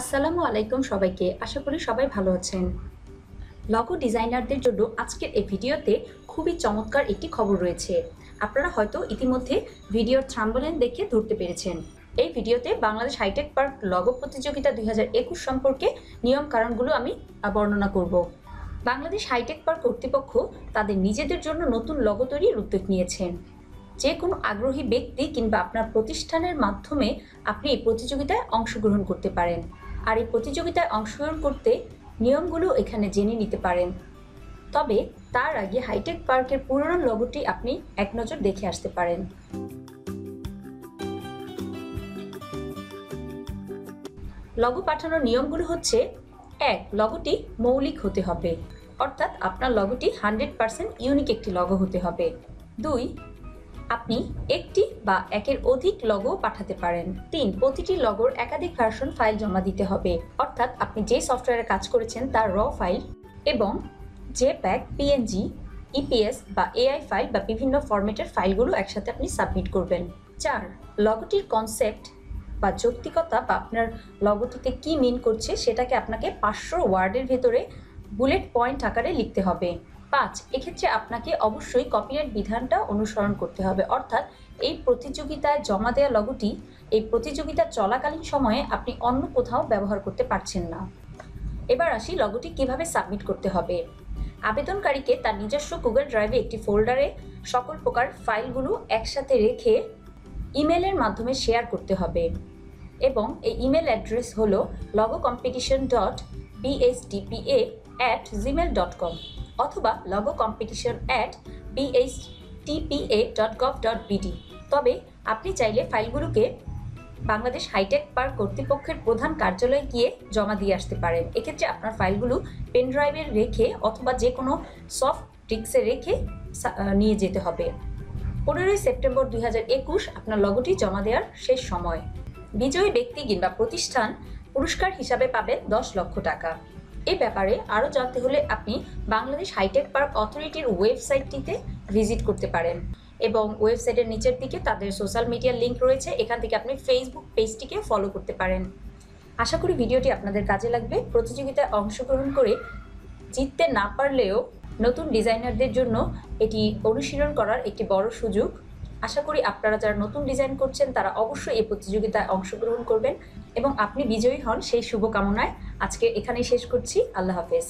আসসালামু আলাইকুম সবাইকে। আশা করি সবাই ভালো আছেন। লগো ডিজাইনারদের জন্য আজকের এই ভিডিওতে খুবই চমৎকার একটি খবর রয়েছে। আপনারা হয়তো ইতিমধ্যে ভিডিওর থ্রাম্বলেন দেখে ধরতে পেরেছেন। এই ভিডিওতে বাংলাদেশ হাইটেক পার্ক লগো প্রতিযোগিতা দুই হাজার একুশ সম্পর্কে নিয়ম কারণগুলো আমি বর্ণনা করব। বাংলাদেশ হাইটেক পার্ক কর্তৃপক্ষ তাদের নিজেদের জন্য নতুন লগো তৈরির উদ্যোগ নিয়েছেন যে কোনো আগ্রহী ব্যক্তি কিংবা আপনার প্রতিষ্ঠানের মাধ্যমে আপনি এই প্রতিযোগিতায় অংশগ্রহণ করতে পারেন। আর এই প্রতিযোগিতায় অংশগ্রহণ করতে নিয়মগুলো এখানে জেনে নিতে পারেন। তবে তার আগে হাইটেক পার্কের পুরনো লগোটি আপনি এক নজর দেখে আসতে পারেন। লগো পাঠানোর নিয়মগুলো হচ্ছে, এক, লগোটি মৌলিক হতে হবে। অর্থাৎ আপনার লগোটি হান্ড্রেড পার্সেন্ট ইউনিক একটি লগো হতে হবে। দুই আপনি একটি বা একের অধিক লগো পাঠাতে পারেন। তিন, প্রতিটি লগোর একাধিক ভার্সন ফাইল জমা দিতে হবে। অর্থাৎ আপনি যে সফটওয়্যারে কাজ করেছেন তার র ফাইল এবং যে প্যাক পিএনজি ইপিএস বা এআই ফাইল বা বিভিন্ন ফরম্যাটের ফাইলগুলো একসাথে আপনি সাবমিট করবেন। চার লগোটির কনসেপ্ট বা যৌক্তিকতা বা আপনার লগোটিতে কি মিন করছে সেটাকে আপনাকে পাঁচশো ওয়ার্ডের ভেতরে বুলেট পয়েন্ট আকারে লিখতে হবে। পাঁচ, এক্ষেত্রে আপনাকে অবশ্যই কপিরাইট বিধানটা অনুসরণ করতে হবে। অর্থাৎ এই প্রতিযোগিতায় জমা দেওয়া লগোটি এই প্রতিযোগিতা চলাকালীন সময়ে আপনি অন্য কোথাও ব্যবহার করতে পারছেন না। এবার আসি লগোটি কীভাবে সাবমিট করতে হবে। আবেদনকারীকে তার নিজস্ব গুগল ড্রাইভে একটি ফোল্ডারে সকল প্রকার ফাইলগুলো একসাথে রেখে ইমেলের মাধ্যমে শেয়ার করতে হবে। এবং এই ইমেল অ্যাড্রেস হলো logo competition dot BSDPA at Gmail dot com অথবা logo competition at BSTPA dot gov dot BD তবে আপনি চাইলে ফাইলগুলোকে বাংলাদেশ হাইটেক পার্ক কর্তৃপক্ষের প্রধান কার্যালয়ে গিয়ে জমা দিয়ে আসতে পারেন। এক্ষেত্রে আপনার ফাইলগুলো পেন ড্রাইভে রেখে অথবা যে কোনো সফট ডিস্কে রেখে নিয়ে যেতে হবে। পনেরোই সেপ্টেম্বর দুই হাজার একুশ আপনার লগোটি জমা দেওয়ার শেষ সময়। বিজয়ী ব্যক্তি কিংবা প্রতিষ্ঠান পুরস্কার হিসাবে পাবেন দশ লক্ষ টাকা। এই ব্যাপারে আরও জানতে হলে আপনি বাংলাদেশ হাইটেক পার্ক অথরিটির ওয়েবসাইটটিতে ভিজিট করতে পারেন এবং ওয়েবসাইটের নিচের দিকে তাদের সোশ্যাল মিডিয়ার লিঙ্ক রয়েছে, এখান থেকে আপনি ফেসবুক পেজটিকে ফলো করতে পারেন। আশা করি ভিডিওটি আপনাদের কাজে লাগবে। প্রতিযোগিতায় অংশগ্রহণ করে জিততে না পারলেও নতুন ডিজাইনারদের জন্য এটি অনুশীলন করার একটি বড় সুযোগ। আশা করি আপনারা যারা নতুন ডিজাইন করছেন, তারা অবশ্যই এই প্রতিযোগিতায় অংশগ্রহণ করবেন এবং আপনি বিজয়ী হন সেই শুভকামনায়। আজকে এখানেই শেষ করছি। আল্লাহ হাফেজ।